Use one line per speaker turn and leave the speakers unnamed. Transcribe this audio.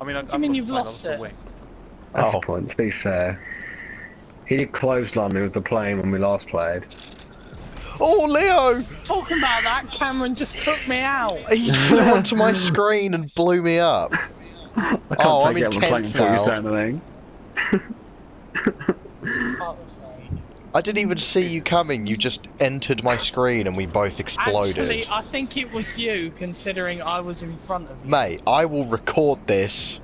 I mean, I,
do you
I've
mean
lost
you've lost it?
That's
Oh.
the point, to be fair. He did clothesline me with the plane when we last played.
Oh, Leo!
Talking about that, Cameron just took me out.
He flew onto my screen and blew me up.
I can't
Oh, I'm
take
in
it on the plane
10th
you
now.
say anything.
I didn't even see you coming. You just entered my screen and we both exploded.
Actually, I think it was you, considering I was in front of you.
Mate, I will record this